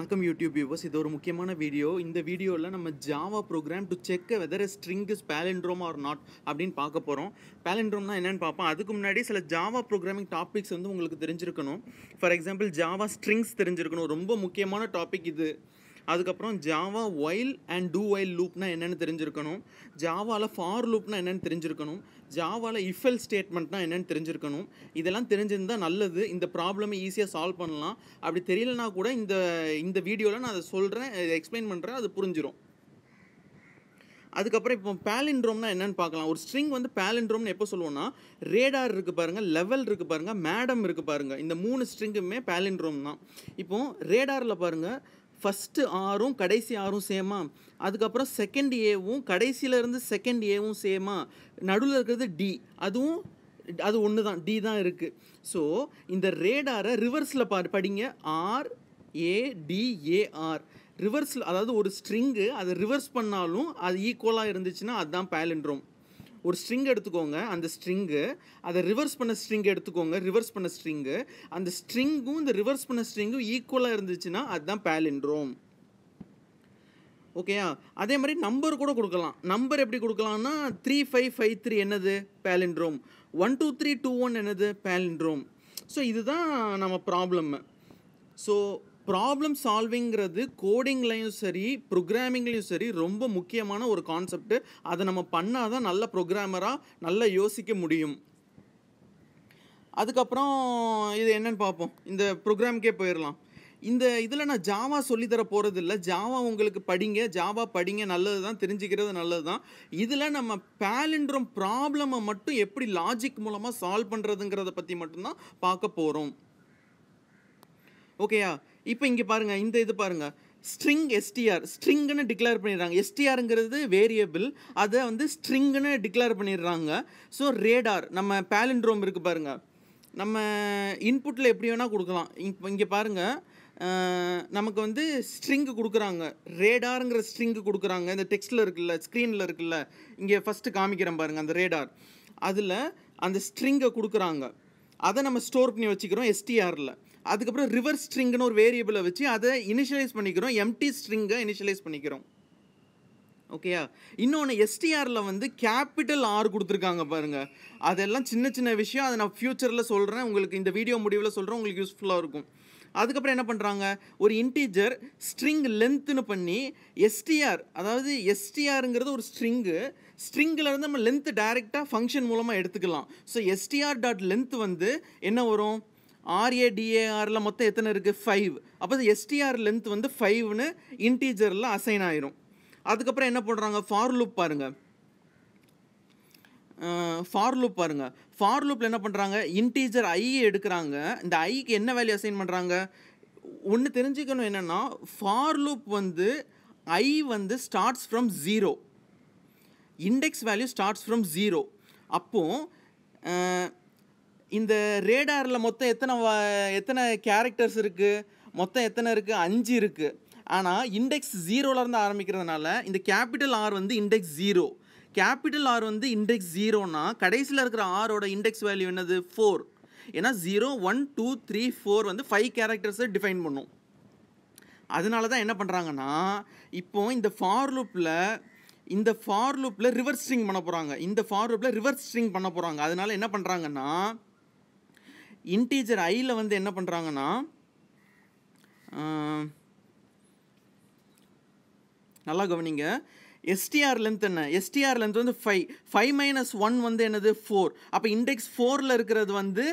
வணக்கம் YouTube viewers இது ஒரு முக்கியமான வீடியோ இந்த வீடியோவில் நம்ம Java program to check whether string is palindrome or not அப்படின்னு பார்க்க போகிறோம் பேலண்ட்ரோம்னா என்னென்னு பார்ப்போம். அதுக்கு முன்னாடி சில ஜாவா ப்ரோக்ராமிங் டாபிக்ஸ் வந்து உங்களுக்கு தெரிஞ்சிருக்கணும். ஃபார் எக்ஸாம்பிள் ஜாவா ஸ்ட்ரிங்ஸ் தெரிஞ்சிருக்கணும். ரொம்ப முக்கியமான டாபிக் இது. அதுக்கப்புறம் Java while and do while லூப்னா என்னென்னு தெரிஞ்சிருக்கணும். ஜாவாவில் ஃபார் லூப்னா என்னென்னு தெரிஞ்சிருக்கணும். ஜாவாவில் இஃபெல் ஸ்டேட்மெண்ட்னா என்னென்னு தெரிஞ்சிருக்கணும். இதெல்லாம் தெரிஞ்சிருந்தால் நல்லது. இந்த ப்ராப்ளமை ஈஸியாக சால்வ் பண்ணலாம். அப்படி தெரியலனா கூட இந்த இந்த வீடியோவில் நான் அதை சொல்கிறேன் எக்ஸ்பிளைன் பண்ணுறேன் அது புரிஞ்சிடும் அதுக்கப்புறம் இப்போ பேலின்ட்ரோம்னா என்னென்னு பார்க்கலாம். ஒரு ஸ்ட்ரிங் வந்து பேலின்ட்ரோம்னு எப்போ சொல்லுவோம்னா ரேடார் இருக்குது பாருங்கள் லெவல் இருக்குது பாருங்கள் மேடம் இருக்குது பாருங்கள் இந்த மூணு ஸ்ட்ரிங்குமே பேலின்ட்ரோம் தான் இப்போது ரேடாரில் பாருங்கள் ஃபஸ்ட்டு ஆறும் கடைசி ஆறும் சேமா. அதுக்கப்புறம் செகண்ட் ஏவும் கடைசியிலேருந்து செகண்ட் ஏவும் சேமா. நடுவில் இருக்கிறது டி அதுவும் அது ஒன்று தான். டி தான் இருக்குது ஸோ இந்த ரேடாரை ரிவர்ஸில் பா படிங்க. ஆர் ஏடிஏஆர் ரிவர்ஸில் அதாவது ஒரு ஸ்ட்ரிங்கு அதை ரிவர்ஸ் பண்ணாலும் அது ஈக்குவலாக இருந்துச்சுன்னா அதுதான் பேலண்ட்ரோம் ஒரு ஸ்ட்ரிங் எடுத்துக்கோங்க அந்த ஸ்ட்ரிங்கு அதை ரிவர்ஸ் பண்ண ஸ்ட்ரிங் எடுத்துக்கோங்க ரிவர்ஸ் பண்ண ஸ்ட்ரிங்கு அந்த ஸ்ட்ரிங்கும் இந்த ரிவர்ஸ் பண்ண ஸ்ட்ரிங்கும் ஈக்குவலாக இருந்துச்சுன்னா அதுதான் பேலிண்ட்ரோம் ஓகேயா அதே மாதிரி நம்பர் கூட கொடுக்கலாம். நம்பர் எப்படி கொடுக்கலாம்னா த்ரீ ஃபைவ் ஃபைவ் த்ரீ என்னது? Palindrome one two three two one என்னது? பேலின்ட்ரோம் ஸோ இதுதான் நம்ம ப்ராப்ளம் ஸோ ப்ராப்ளம் சால்விங்கிறது கோடிங்லையும் சரி ப்ரோக்ராமிங்லேயும் சரி ரொம்ப முக்கியமான ஒரு கான்செப்ட் அதை நம்ம பண்ணால் தான் நல்ல ப்ரோக்ராமராக நல்லா யோசிக்க முடியும். அதுக்கப்புறம் இது என்னன்னு பார்ப்போம். இந்த ப்ரோக்ராம்க்கே போயிடலாம் இந்த இதில் நான் ஜாவா சொல்லித்தர போகிறது இல்லை ஜாவா உங்களுக்கு படிங்க. ஜாவா படிங்க. நல்லது தான் தெரிஞ்சுக்கிறது நல்லது தான் இதில் நம்ம பேலண்ட்ரம் ப்ராப்ளமை மட்டும் எப்படி லாஜிக் மூலமாக சால்வ் பண்ணுறதுங்கிறத பற்றி மட்டும்தான் பார்க்க போகிறோம் ஓகேயா இப்போ இங்கே பாருங்கள் இந்த இது பாருங்கள் ஸ்ட்ரிங் எஸ்டிஆர் ஸ்ட்ரிங்குன்னு டிக்ளேர் பண்ணிடுறாங்க. எஸ்டிஆருங்கிறது வேரியபிள் அதை வந்து ஸ்ட்ரிங்குன்னு டிக்ளேர் பண்ணிடுறாங்க. ஸோ ரேடார் நம்ம பேலண்ட்ரோம் இருக்குது பாருங்கள் நம்ம இன்புட்டில் எப்படி வேணால் கொடுக்கலாம். இப்போ இங்கே பாருங்கள் நமக்கு வந்து ஸ்ட்ரிங்கு கொடுக்குறாங்க. ரேடாருங்கிற ஸ்ட்ரிங்கு கொடுக்குறாங்க. இந்த டெக்ஸ்ட்டில் இருக்குல்ல ஸ்க்ரீனில் இருக்குல்ல இங்கே ஃபஸ்ட்டு காமிக்கிறேன் பாருங்கள் அந்த ரேடார் அதில் அந்த ஸ்ட்ரிங்கை கொடுக்குறாங்க. அதை நம்ம ஸ்டோர் பண்ணி வச்சுக்கிறோம் எஸ்டிஆரில் அதுக்கப்புறம் ரிவர்ஸ் ஸ்ட்ரிங்னு ஒரு வேரியபிளை வச்சு அதை இனிஷியலைஸ் பண்ணிக்கிறோம். எம்டி ஸ்ட்ரிங்கை இனிஷியலைஸ் பண்ணிக்கிறோம். ஓகேயா இன்னொன்று எஸ்டிஆரில் வந்து கேபிட்டல் ஆர் கொடுத்துருக்காங்க பாருங்கள் அதெல்லாம் சின்ன சின்ன விஷயம். அதை நான் ஃப்யூச்சரில் சொல்கிறேன் உங்களுக்கு இந்த வீடியோ முடிவில் சொல்கிறேன் உங்களுக்கு யூஸ்ஃபுல்லாக இருக்கும். அதுக்கப்புறம் என்ன பண்ணுறாங்க ஒரு இன்டீஜர் ஸ்ட்ரிங் லென்த்துன்னு பண்ணி எஸ்டிஆர் அதாவது எஸ்டிஆருங்கிறது ஒரு ஸ்ட்ரிங்கு ஸ்ட்ரிங்கில் நம்ம லென்த்து டைரெக்டாக ஃபங்க்ஷன் மூலமாக எடுத்துக்கலாம். ஸோ எஸ்டிஆர் டாட் லென்த் வந்து என்ன வரும்? ஆர்ஏடிஏஆரில் மொத்தம் எத்தனை இருக்குது ஃபைவ் அப்போ எஸ்டிஆர் லென்த் வந்து ஃபைவ்னு இன்டீஜரில் அசைன் ஆயிரும். அதுக்கப்புறம் என்ன பண்ணுறாங்க ஃபார் லூப் பாருங்கள் ஃபார் லூப் பாருங்கள் ஃபார் லூப்பில் என்ன பண்ணுறாங்க இன்டீஜர் ஐ எடுக்கிறாங்க. இந்த ஐக்கு என்ன வேல்யூ அசைன் பண்ணுறாங்க ஒன்று தெரிஞ்சுக்கணும் என்னென்னா ஃபார் லூப் வந்து ஐ வந்து starts from zero index value starts from zero அப்போது இந்த ரேடாரில் மொத்தம் எத்தனை எத்தனை கேரக்டர்ஸ் இருக்குது மொத்தம் எத்தனை இருக்குது அஞ்சு இருக்குது ஆனால் இண்டெக்ஸ் ஜீரோலேருந்து ஆரம்பிக்கிறதுனால இந்த கேபிட்டல் ஆர் வந்து இண்டெக்ஸ் ஜீரோ கேபிட்டல் ஆர் வந்து இண்டெக்ஸ் ஜீரோனா கடைசியில் இருக்கிற ஆரோட இண்டெக்ஸ் வேல்யூ என்னது? ஃபோர் ஏன்னா zero one two three four வந்து ஃபைவ் கேரக்டர்ஸை டிஃபைன் பண்ணும். அதனால தான் என்ன பண்ணுறாங்கன்னா இப்போ இந்த ஃபார் லூப்பில் இந்த ஃபார் லூப்பில் ரிவர்ஸ் ஸ்ட்ரிங் பண்ண போகிறாங்க இந்த ஃபார் லூப்பில் ரிவர்ஸ் ஸ்ட்ரிங் பண்ண போகிறாங்க அதனால என்ன பண்ணுறாங்கன்னா இன்டீஜர் ஐயில் வந்து என்ன பண்ணுறாங்கன்னா நல்லா கவனிங்க. எஸ்டிஆர் லென்த் என்ன? எஸ்டிஆர் லென்த் வந்து ஃபைவ் ஃபைவ் மைனஸ் ஒன் வந்து என்னது? ஃபோர் அப்போ இண்டெக்ஸ் ஃபோரில் இருக்கிறது வந்து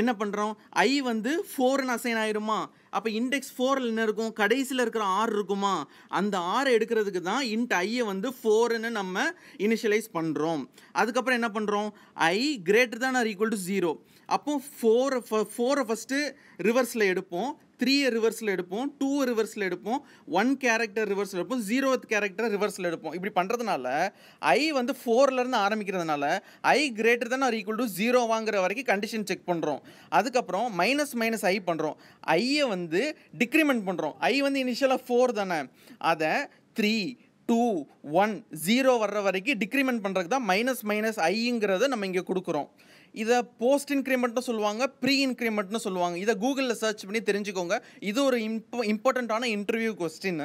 என்ன பண்ணுறோம் ஐ வந்து ஃபோர்னு அசைன் ஆயிருமா? அப்போ இண்டெக்ஸ் ஃபோரில் என்ன இருக்கும்? கடைசியில் இருக்கிற ஆர் இருக்குமா? அந்த ஆறை எடுக்கிறதுக்கு தான் இன்ட் ஐயை வந்து ஃபோர்னு நம்ம இனிஷியலைஸ் பண்ணுறோம் அதுக்கப்புறம் என்ன பண்ணுறோம் I greater than or equal to zero அப்போ ஃபோரை ஃபோரை ஃபஸ்ட்டு ரிவர்ஸில் எடுப்போம். த்ரீயை ரிவர்ஸில் எடுப்போம் டூ ரிவர்ஸில் எடுப்போம் ஒன் கேரக்டர் ரிவர்ஸில் எடுப்போம் ஜீரோத் கேரக்டர் ரிவர்ஸில் எடுப்போம். இப்படி பண்ணுறதுனால ஐ வந்து ஃபோர்லேருந்து ஆரம்பிக்கிறதுனால I greater than or equal to zero வாங்குற வரைக்கும் கண்டிஷன் செக் பண்ணுறோம் அதுக்கப்புறம் மைனஸ் மைனஸ் ஐ பண்ணுறோம் ஐயை வந்து டிக்ரிமெண்ட் பண்ணுறோம் ஐ வந்து இனிஷியலாக ஃபோர் தானே. அதை த்ரீ டூ ஒன் ஜீரோ வர்ற வரைக்கும் டிக்ரிமெண்ட் பண்ணுறதுக்கு தான் மைனஸ் மைனஸ் ஐங்கிறத நம்ம இங்கே கொடுக்குறோம். இதை போஸ்ட் இன்க்ரிமெண்ட்னு சொல்லுவாங்க ப்ரீ இன்க்ரிமெண்ட்னு சொல்லுவாங்க. இதை கூகுளில் சர்ச் பண்ணி தெரிஞ்சுக்கோங்க. இது ஒரு இம்போ இம்பார்ட்டண்ட்டான இன்டர்வியூ கொஸ்டின்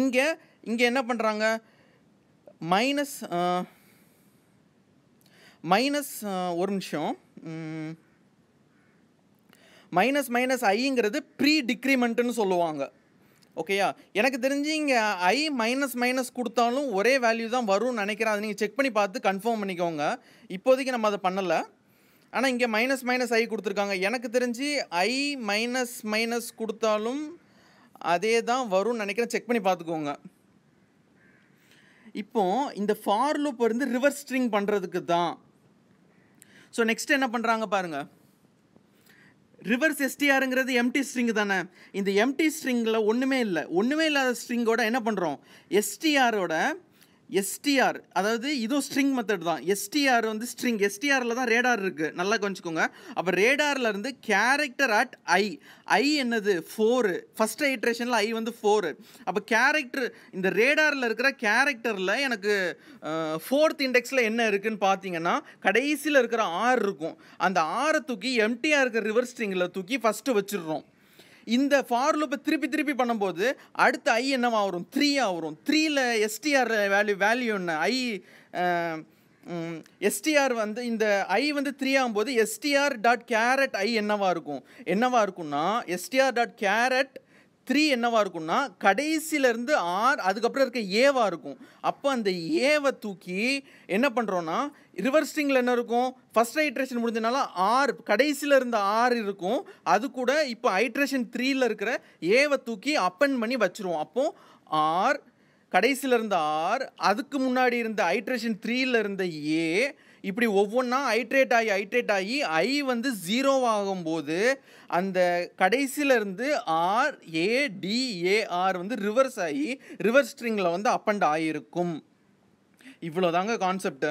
இங்கே இங்கே என்ன பண்ணுறாங்க மைனஸ் மைனஸ் ஒரு நிமிஷம். மைனஸ் மைனஸ் ஐங்கிறது ப்ரீ டிக்ரிமெண்ட்டுன்னு சொல்லுவாங்க. ஓகேயா? எனக்கு தெரிஞ்சு இங்கே ஐ மைனஸ் மைனஸ் கொடுத்தாலும் ஒரே வேல்யூ தான் வரும்னு நினைக்கிறேன். அதை நீங்கள் செக் பண்ணி பார்த்து கன்ஃபார்ம் பண்ணிக்கோங்க. இப்போதைக்கு நம்ம அதை பண்ணலை. ஆனால் இங்கே மைனஸ் மைனஸ் ஐ கொடுத்துருக்காங்க. எனக்கு தெரிஞ்சு ஐ மைனஸ் மைனஸ் கொடுத்தாலும் அதே தான் வரும்னு நினைக்கிறேன். செக் பண்ணி பார்த்துக்கோங்க. இப்போ இந்த ஃபார் லூப் வந்து ரிவர்ஸ் ஸ்ட்ரிங் பண்ணுறதுக்கு தான். ஸோ நெக்ஸ்ட் என்ன பண்ணுறாங்க பாருங்கள் ரிவர்ஸ் எஸ்டிஆருங்கிறது எம்டி ஸ்ட்ரிங் தானே. இந்த எம்டி ஸ்ட்ரிங்கில் ஒன்றுமே இல்லை. ஒன்றுமே இல்லாத ஸ்ட்ரிங்கோட என்ன பண்ணுறோம் எஸ்டிஆரோட எஸ்டிஆர் அதாவது இதுவும் ஸ்ட்ரிங் மெத்தட் தான். எஸ்டிஆர் வந்து ஸ்ட்ரிங் எஸ்டிஆரில் தான் ரேடார் இருக்குது நல்லா கொஞ்சிக்கோங்க அப்போ ரேடாரில் இருந்து கேரக்டர் அட் ஐ ஐ என்னது? ஃபோரு ஃபஸ்ட் ஐட்ரேஷனில் ஐ வந்து ஃபோரு அப்போ கேரக்டர் இந்த ரேடாரில் இருக்கிற கேரக்டரில் எனக்கு ஃபோர்த் இண்டெக்ஸில் என்ன இருக்குதுன்னு பார்த்தீங்கன்னா கடைசியில் இருக்கிற ஆறு இருக்கும். அந்த ஆறை தூக்கி எம்டிஆர் இருக்கிற ரிவர் ஸ்ட்ரிங்கில் தூக்கி ஃபஸ்ட்டு வச்சிடுறோம். இந்த ஃபார் லூப்பை திருப்பி திருப்பி பண்ணும்போது அடுத்த ஐ என்னவா வரும் த்ரீயாக வரும் த்ரீயில் எஸ்டிஆர் வேல்யூ வேல்யூ என்ன? ஐ எஸ்டிஆர் வந்து இந்த ஐ வந்து த்ரீ ஆகும்போது எஸ்டிஆர் டாட் கேரட் ஐ என்னவா இருக்கும் என்னவா இருக்கும்னா எஸ்டிஆர் டாட் கேரட் த்ரீ என்னவாக இருக்கும்னா கடைசியிலேருந்து ஆர் அதுக்கப்புறம் இருக்க ஏவாக இருக்கும். அப்போ அந்த ஏவை தூக்கி என்ன பண்ணுறோன்னா ரிவர்ஸ்டிங்கில் என்ன இருக்கும்? ஃபஸ்ட் ஐட்ரேஷன் முடிஞ்சனால ஆர் கடைசியில் இருந்த ஆர் இருக்கும். அது கூட இப்போ ஐட்ரேஷன் த்ரீயில் இருக்கிற ஏவை தூக்கி அப்பன் பண்ணி வச்சுருவோம். அப்போது ஆர் கடைசியில் இருந்த ஆர் அதுக்கு முன்னாடி இருந்த ஐட்ரேஷன் த்ரீயில் இருந்த ஏ இப்படி ஒவ்வொன்றா ஹைட்ரேட் ஆகி ஹைட்ரேட் ஆகி ஐ வந்து ஜீரோவாகும் போது அந்த கடைசியிலேருந்து ஆர் ஏடிஏஆர் வந்து ரிவர்ஸ் ஆகி ரிவர்ஸ் ஸ்ட்ரிங்கில் வந்து அப் அண்ட் இவ்வளோதாங்க கான்செப்ட்டு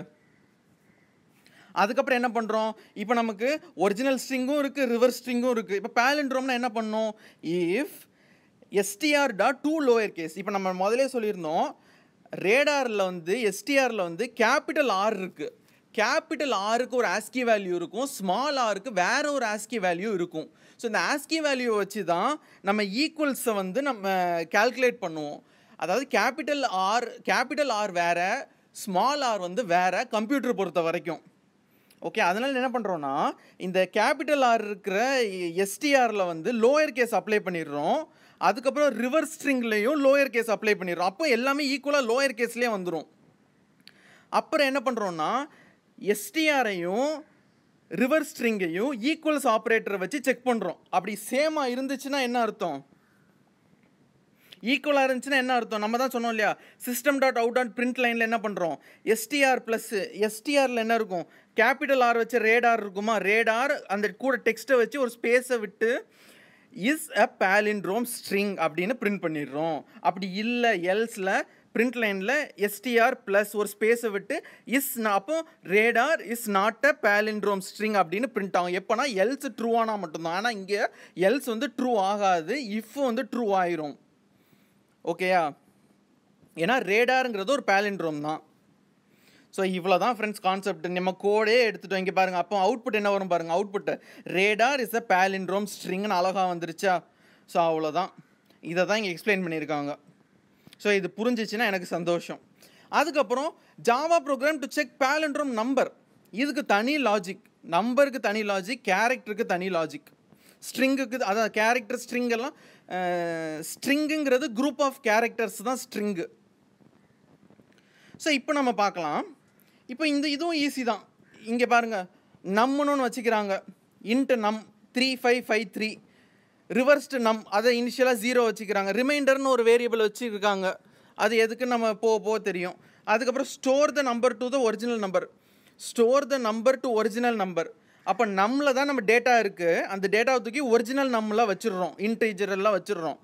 அதுக்கப்புறம் என்ன பண்ணுறோம் இப்போ நமக்கு ஒரிஜினல் ஸ்ட்ரிங்கும் இருக்குது ரிவர்ஸ் ஸ்ட்ரிங்கும் இருக்குது இப்போ பேலண்ட்ரோம்னா என்ன பண்ணோம்? If STR dot to lower case இப்போ நம்ம முதலே சொல்லியிருந்தோம் ரேடாரில் வந்து எஸ்டிஆரில் வந்து கேபிட்டல் ஆர் இருக்குது கேபிட்டல் ஆருக்கு ஒரு ஆஸ்கி வேல்யூ இருக்கும் ஸ்மால் ஆருக்கு வேறு ஒரு ஆஸ்கி வேல்யூ இருக்கும். ஸோ இந்த ஆஸ்கி வேல்யூவை வச்சு தான் நம்ம ஈக்குவல்ஸை வந்து நம்ம கால்குலேட் பண்ணுவோம். அதாவது கேபிட்டல் ஆர் கேபிட்டல் ஆர் வேறு ஸ்மால் ஆர் வந்து வேறு கம்ப்யூட்டர் பொறுத்த வரைக்கும். ஓகே அதனால் என்ன பண்ணுறோன்னா இந்த கேபிட்டல் ஆர் இருக்கிற எஸ்டிஆரில் வந்து லோயர் கேஸ் அப்ளை பண்ணிடுறோம். அதுக்கப்புறம் ரிவர்ஸ் ஸ்ட்ரிங்லேயும் லோயர் கேஸ் அப்ளை பண்ணிடுறோம். அப்போ எல்லாமே ஈக்குவலாக லோயர் கேஸ்லேயே வந்துடும் அப்புறம் என்ன பண்ணுறோன்னா எஸ்டிஆரையும் ரிவர்ஸ் ஸ்ட்ரிங்கையும் ஈக்குவல்ஸ் ஆப்ரேட்டரை வச்சு செக் பண்ணுறோம் அப்படி சேமாக இருந்துச்சுன்னா என்ன அர்த்தம்? ஈக்குவலாக இருந்துச்சுன்னா என்ன அர்த்தம்? நம்ம தான் சொன்னோம் இல்லையா? System dot out dot print லைனில் என்ன பண்ணுறோம் எஸ்டிஆர் ப்ளஸ் எஸ்டிஆரில் என்ன இருக்கும்? கேபிட்டல் ஆர் வச்சு ரேடார் இருக்குமா? ரேடார் அந்த கூட டெக்ஸ்ட்டை வச்சு ஒரு ஸ்பேஸை விட்டு இஸ் அ பேலின்ட்ரோம் ஸ்ட்ரிங் அப்படின்னு பிரிண்ட் பண்ணிடுறோம். அப்படி இல்லை எல்ஸில் பிரிண்ட் லைனில் எஸ்டிஆர் ப்ளஸ் ஒரு ஸ்பேஸை விட்டு இஸ் அப்போ radar is not a palindrome string அப்படின்னு பிரிண்ட் ஆகும். எப்போனா எல்ஸ் ட்ரூ ஆனால் மட்டும்தான். ஆனால் இங்கே எல்ஸ் வந்து ட்ரூ ஆகாது. இஃப் வந்து ட்ரூ ஆயிரும். ஓகேயா ஏன்னா ரேடாருங்கிறது ஒரு பேலின்ட்ரோம் தான். ஸோ இவ்வளோ தான் ஃப்ரெண்ட்ஸ் கான்செப்ட் நம்ம கோடே எடுத்துகிட்டோம் இங்கே பாருங்கள் அப்போ அவுட்புட் என்ன வரும் பாருங்கள் output radar is a palindrome ஸ்ட்ரிங்னு அழகாக வந்துருச்சா? ஸோ அவ்வளோதான் இதை தான் இங்கே எக்ஸ்பிளைன் பண்ணியிருக்காங்க. ஸோ இது புரிஞ்சிச்சுன்னா எனக்கு சந்தோஷம். அதுக்கப்புறம் Java program to check palindrome number இதுக்கு தனி லாஜிக் நம்பருக்கு தனி லாஜிக் கேரக்டருக்கு தனி லாஜிக் ஸ்ட்ரிங்குக்கு அதான் கேரக்டர் ஸ்ட்ரிங் எல்லாம் ஸ்ட்ரிங்குங்கிறது குரூப் ஆஃப் கேரக்டர்ஸ் தான் ஸ்ட்ரிங்கு ஸோ இப்போ நம்ம பார்க்கலாம். இப்போ இந்த இதுவும் ஈஸி தான். இங்கே பாருங்கள் நம்மன்னு வச்சுக்கிறாங்க. Into num three five five three reversed num அதை இனிஷியலாக ஜீரோ வச்சுக்கிறாங்க. ரிமைண்டர்னு ஒரு வேரியபிள் வச்சுருக்காங்க. அது எதுக்கு நம்ம போக போக தெரியும். அதுக்கப்புறம் store the number to the original number store the number to original number அப்போ நம்மள தான் நம்ம டேட்டா இருக்குது அந்த டேட்டாவை தூக்கி ஒரிஜினல் நம்மளாக வச்சிடுறோம். இன்டீஜரெல்லாம் வச்சுடுறோம் வச்சிடுறோம்.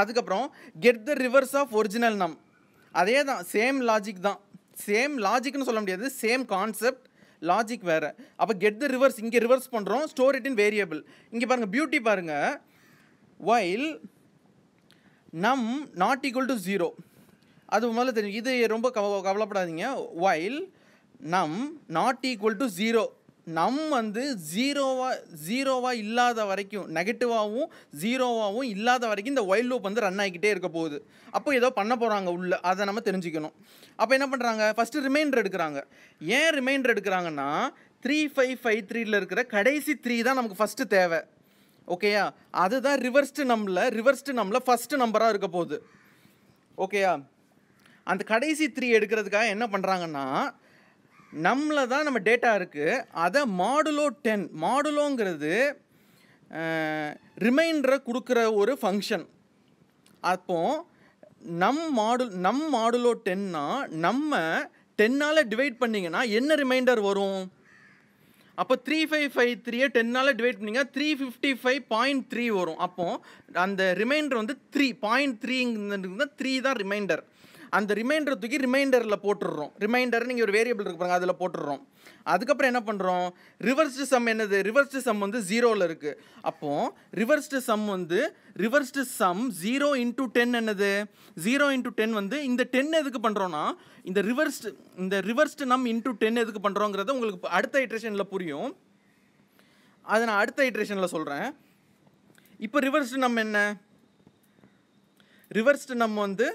அதுக்கப்புறம் get the reverse of original num அதே தான் சேம் லாஜிக் தான். சேம் லாஜிக்னு சொல்ல முடியாது. சேம் கான்செப்ட் லாஜிக் வேறு. அப்போ கெட் த ரிவர்ஸ் இங்கே ரிவர்ஸ் பண்ணுறோம் ஸ்டோர் இட் இன் வேரியபிள் இங்கே பாருங்கள் பியூட்டி பாருங்கள் வைல் நம் நாட் ஈக்குவல் டு ஜீரோ அது முதல்ல தெரியும். இது ரொம்ப கவ கவலைப்படாதீங்க. வைல் நம் நாட் ஈக்குவல் டு ஜீரோ நம் வந்து ஜீரோவா ஜீரோவாக இல்லாத வரைக்கும் நெகட்டிவாகவும் ஜீரோவாகவும் இல்லாத வரைக்கும் இந்த ஒயில் லூப் வந்து ரன் ஆகிக்கிட்டே இருக்க போகுது. அப்போ ஏதோ பண்ண போகிறாங்க உள்ளே. அதை நம்ம தெரிஞ்சுக்கணும். அப்போ என்ன பண்ணுறாங்க ஃபஸ்ட்டு ரிமைண்டர் எடுக்கிறாங்க. ஏன் ரிமைண்டர் எடுக்கிறாங்கன்னா த்ரீ ஃபைவ் ஃபைவ் த்ரீல இருக்கிற கடைசி த்ரீ தான் நமக்கு ஃபஸ்ட்டு தேவை. ஓகேயா அதுதான் ரிவர்ஸ்டு நம்மள ரிவர்ஸ்டு நம்மள ஃபஸ்ட்டு நம்பராக இருக்க போகுது. ஓகேயா அந்த கடைசி த்ரீ எடுக்கிறதுக்காக என்ன பண்ணுறாங்கன்னா நம்மள தான் நம்ம டேட்டா இருக்குது அதை மாடுலோ டென் மாடுலோங்கிறது ரிமைண்டரை கொடுக்குற ஒரு ஃபங்க்ஷன் அப்போ நம் மாடு நம் மாடுலோ டென்னா நம்ம டென்னால் டிவைட் பண்ணிங்கன்னா என்ன ரிமைண்டர் வரும்? அப்போ த்ரீ ஃபைவ் ஃபைவ் த்ரீயை டென்னால் டிவைட் பண்ணிங்க three fifty five point three வரும். அப்போது அந்த ரிமைண்டர் வந்து த்ரீ பாயிண்ட் த்ரீங்கிறது த்ரீ தான் ரிமைண்டர் அந்த ரிமைண்டர் தூக்கி ரிமைண்டரில் போட்டுடுறோம். ரிமைண்டர் நீங்கள் ஒரு வேரியபிள் இருக்கு பாருங்க அதில் போட்டுடுறோம். அதுக்கப்புறம் என்ன பண்ணுறோம் ரிவர்ஸ்டு சம் என்னது? ரிவர்ஸ்டு சம் வந்து ஜீரோவில் இருக்குது அப்போது ரிவர்ஸ்டு சம் வந்து reversed sum zero into ten என்னது? ஜீரோ இன்ட்டு டென் வந்து இந்த டென் எதுக்கு பண்ணுறோன்னா இந்த ரிவர்ஸ்டு இந்த ரிவர்ஸ்டு நம் இன்ட்டு டென் எதுக்கு பண்ணுறோங்கிறத உங்களுக்கு அடுத்த இட்ரேஷனில் புரியும். அதை நான் அடுத்த இட்ரேஷனில் சொல்கிறேன் இப்போ ரிவர்ஸ்டு நம் என்ன? ரிவர்ஸ்டு நம் வந்து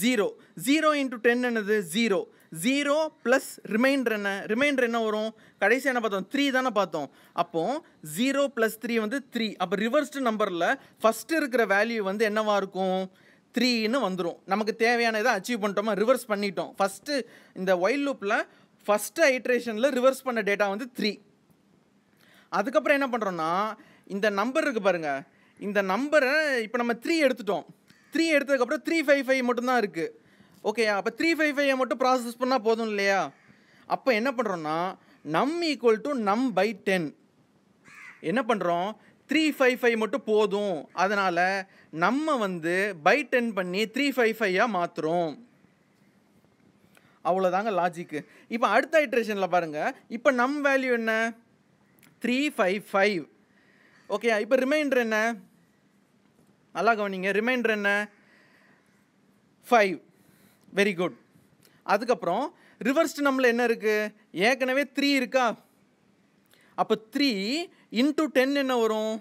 ஜீரோ ஜீரோ இன்ட்டு டென் என்னது? ஜீரோ ஜீரோ ப்ளஸ் ரிமைண்டர் என்ன? ரிமைண்டர் என்ன வரும்? கடைசி என்ன பார்த்தோம்? த்ரீ தானே பார்த்தோம். அப்போது ஜீரோ ப்ளஸ் த்ரீ வந்து த்ரீ அப்போ ரிவர்ஸ்டு நம்பரில் ஃபஸ்ட்டு இருக்கிற வேல்யூ வந்து என்னவா இருக்கும்? த்ரீன்னு வந்துடும் நமக்கு தேவையான இதை அச்சீவ் பண்ணிட்டோமா? ரிவர்ஸ் பண்ணிட்டோம். ஃபஸ்ட்டு இந்த ஒயில் லூப்பில் ஃபஸ்ட்டு ஐட்ரேஷனில் ரிவர்ஸ் பண்ண டேட்டா வந்து த்ரீ அதுக்கப்புறம் என்ன பண்ணுறோன்னா இந்த நம்பர் இருக்குது பாருங்கள் இந்த நம்பரை இப்போ நம்ம த்ரீ எடுத்துட்டோம். த்ரீ எடுத்ததுக்கப்புறம் த்ரீ ஃபைவ் ஃபைவ் மட்டும்தான் இருக்குது ஓகேயா அப்போ த்ரீ ஃபைவ் ஃபைவை மட்டும் ப்ராசஸ் பண்ணால் போதும் இல்லையா? அப்போ என்ன பண்ணுறோன்னா num equal to num by ten என்ன பண்ணுறோம் த்ரீ ஃபைவ் ஃபைவ் மட்டும் போதும். அதனால் நம்ம வந்து பை டென் பண்ணி த்ரீ ஃபைவ் ஃபைவாக மாற்றுறோம் அவ்வளோதாங்க லாஜிக்கு இப்போ அடுத்த ஐட்ரேஷனில் பாருங்கள் இப்போ நம் வேல்யூ என்ன? த்ரீ ஃபைவ் ஃபைவ் ஓகே இப்போ ரிமைண்டர் என்ன? நல்லா கவனிங்க. ரிமைண்டர் என்ன? ஃபைவ் வெரி குட் அதுக்கப்புறம் ரிவர்ஸ்டு நம்மள என்ன இருக்குது ஏற்கனவே த்ரீ இருக்கா? அப்போ த்ரீ இன்ட்டு டென் என்ன வரும்?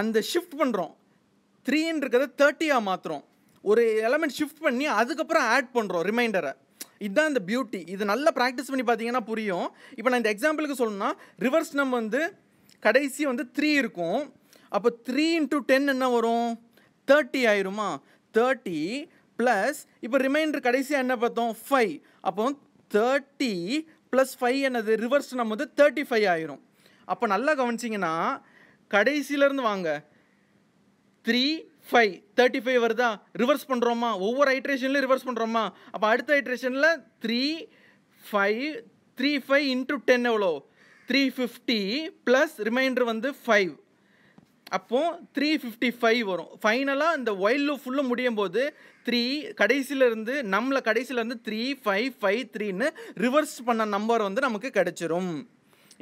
அந்த ஷிஃப்ட் பண்ணுறோம் த்ரீன்னு இருக்கிறத தேர்ட்டியாக மாற்றுறோம் ஒரு எலமெண்ட் ஷிஃப்ட் பண்ணி அதுக்கப்புறம் ஆட் பண்ணுறோம் ரிமைண்டரை இதுதான் இந்த பியூட்டி இது நல்லா ப்ராக்டிஸ் பண்ணி பார்த்தீங்கன்னா புரியும். இப்போ நான் இந்த எக்ஸாம்பிளுக்கு சொல்லணும்னா ரிவர்ஸ் நம்ம வந்து கடைசி வந்து த்ரீ இருக்கும். அப்போ த்ரீ இன்ட்டு டென் என்ன வரும்? தேர்ட்டி ஆயிருமா? தேர்ட்டி ப்ளஸ் இப்போ ரிமைண்டர் கடைசியாக என்ன பார்த்தோம்? ஃபைவ் அப்போ தேர்ட்டி ப்ளஸ் ஃபைவ் என்னது? ரிவர்ஸ் நம்ம வந்து தேர்ட்டி ஃபைவ் ஆயிரும். அப்போ நல்லா கவனிச்சிங்கன்னா கடைசியிலேருந்து வாங்க. த்ரீ ஃபைவ் தேர்ட்டி ஃபைவ் வருதா? ரிவர்ஸ் பண்ணுறோமா ஒவ்வொரு ஐட்ரேஷன்லையும் ரிவர்ஸ் பண்ணுறோமா அப்போ அடுத்த ஐட்ரேஷனில் three five three five into ten எவ்வளோ? த்ரீ ஃபிஃப்டி ப்ளஸ் ரிமைண்டர் வந்து ஃபைவ் அப்போது த்ரீ ஃபிஃப்டி ஃபைவ் வரும் ஃபைனலாக இந்த ஒயில் லூப் ஃபுல்லும் முடியும் போது த்ரீ கடைசியிலேருந்து நம்மளை கடைசியிலேருந்து த்ரீ ஃபைவ் ஃபைவ் த்ரீன்னு ரிவர்ஸ் பண்ண நம்பர் வந்து நமக்கு கிடைச்சிரும்.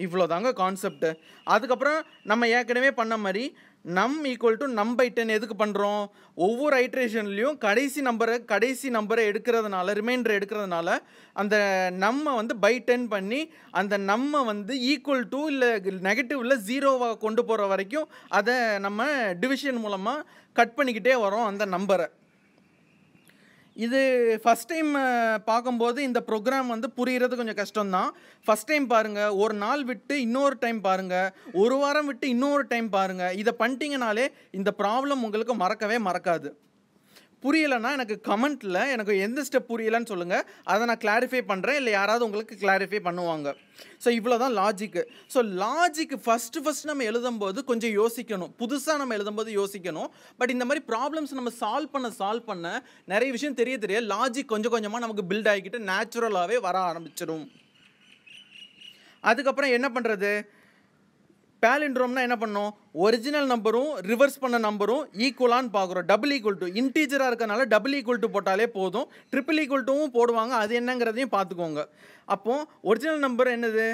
இவ்வளோதாங்க கான்செப்ட் அதுக்கப்புறம் நம்ம ஏற்கனவே பண்ண மாதிரி num equal to num by ten எதுக்கு பண்ணுறோம் ஒவ்வொரு ஐட்ரேஷன்லேயும் கடைசி நம்பரை கடைசி நம்பரை எடுக்கிறதுனால ரிமைண்டர் எடுக்கிறதுனால அந்த நம்ம வந்து பை டென் பண்ணி அந்த நம்ம வந்து ஈக்குவல் டு இல்லை நெகட்டிவில் ஜீரோவாக கொண்டு போகிற வரைக்கும் அதை நம்ம டிவிஷன் மூலமாக கட் பண்ணிக்கிட்டே வரோம் அந்த நம்பரை இது ஃபஸ்ட் டைம் பார்க்கும்போது இந்த ப்ரோக்ராம் வந்து புரிகிறது கொஞ்சம் கஷ்டம்தான். ஃபஸ்ட் டைம் பாருங்கள் ஒரு நாள் விட்டு இன்னொரு டைம் பாருங்கள் ஒரு வாரம் விட்டு இன்னொரு டைம் பாருங்கள் இதை பண்ணிட்டீங்கனாலே இந்த ப்ராப்ளம் உங்களுக்கு மறக்கவே மறக்காது. புரியலைன்னா எனக்கு கமெண்ட்டில் எனக்கு எந்த ஸ்டெப் புரியலைன்னு சொல்லுங்கள் அதை நான் கிளாரிஃபை பண்ணுறேன் இல்லை யாராவது உங்களுக்கு கிளாரிஃபை பண்ணுவாங்க. ஸோ இவ்வளோ தான் logic so logic first first நம்ம எழுதும்போது கொஞ்சம் யோசிக்கணும். புதுசாக நம்ம எழுதும்போது யோசிக்கணும். பட் இந்த மாதிரி ப்ராப்ளம்ஸ் நம்ம சால்வ் பண்ண சால்வ் பண்ண நிறைய விஷயம் தெரிய தெரிய லாஜிக் கொஞ்சம் கொஞ்சமாக நமக்கு பில்ட் ஆகிக்கிட்டு நேச்சுரலாகவே வர ஆரம்பிச்சிடும் அதுக்கப்புறம் என்ன பண்ணுறது பேலிண்ட்ரோம்னா என்ன பண்ணோம்? ஒரிஜினல் நம்பரும் ரிவர்ஸ் பண்ண நம்பரும் ஈக்குவலான்னு பார்க்குறோம். டபுள் ஈக்குவல் டு இன்டீஜராக இருக்கனால டபுள் ஈக்குவல் டு போட்டாலே போதும். ட்ரிபிள் ஈக்குவல் டூவும் போடுவாங்க. அது என்னங்கிறதையும் பார்த்துக்கோங்க. அப்போ ஒரிஜினல் நம்பர் என்னது?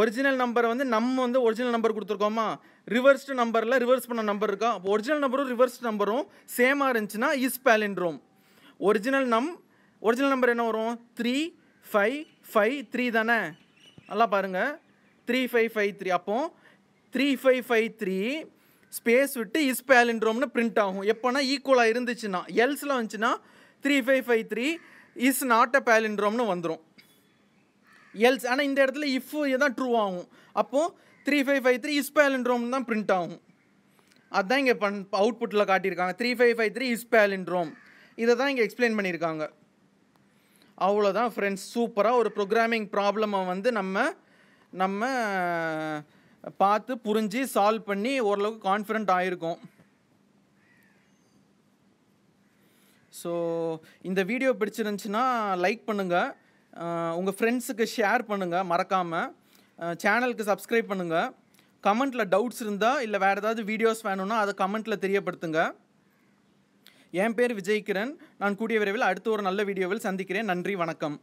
ஒரிஜினல் நம்பரை வந்து நம்ம வந்து ஒரிஜினல் நம்பர் கொடுத்துருக்கோமா? ரிவர்ஸ்டு நம்பரில் ரிவர்ஸ் பண்ண நம்பர் இருக்கா? அப்போ ஒரிஜினல் நம்பரும் ரிவர்ஸ் நம்பரும் சேமாக இருந்துச்சுன்னா is palindrome original num original number என்ன வரும்? த்ரீ ஃபைவ் ஃபைவ் த்ரீ தானே? நல்லா பாருங்கள் த்ரீ ஃபைவ் ஃபைவ் த்ரீ அப்போ three five five three space விட்டு இஸ் பேலிண்ட்ரோம்னு பிரிண்ட் ஆகும். எப்போனா ஈக்குவலாக இருந்துச்சுன்னா எல்ஸில் வந்துச்சுன்னா three five five three is not a பேலிண்ட்ரோம்னு வந்துடும் எல்ஸ் ஆனால் இந்த இடத்துல இஃப் தான் ட்ரூ ஆகும். அப்போது three five five three is palindrome தான் பிரிண்ட் ஆகும். அதுதான் இங்கே பண் அவுட்புட்டில் காட்டியிருக்காங்க. Three five five three is palindrome இதை தான் இங்கே எக்ஸ்பிளைன் பண்ணியிருக்காங்க. அவ்வளோதான் ஃப்ரெண்ட்ஸ் சூப்பராக ஒரு ப்ரோக்ராமிங் ப்ராப்ளமை வந்து நம்ம நம்ம பார்த்து புரிஞ்சு சால்வ் பண்ணி ஓரளவுக்கு கான்ஃபிடென்ட் ஆகிருக்கோம் ஸோ இந்த வீடியோ பிடிச்சிருந்துச்சுன்னா லைக் பண்ணுங்கள் உங்கள் ஃப்ரெண்ட்ஸுக்கு ஷேர் பண்ணுங்கள் மறக்காமல் சேனலுக்கு சப்ஸ்கிரைப் பண்ணுங்கள் கமெண்ட்டில் டவுட்ஸ் இருந்தால் இல்லை வேறு ஏதாவது வீடியோஸ் வேணும்னா அதை கமெண்ட்டில் தெரியப்படுத்துங்க. என் பேர் விஜய்கிரண். நான் கூடிய விரைவில் அடுத்த ஒரு நல்ல வீடியோவில் சந்திக்கிறேன். நன்றி வணக்கம்.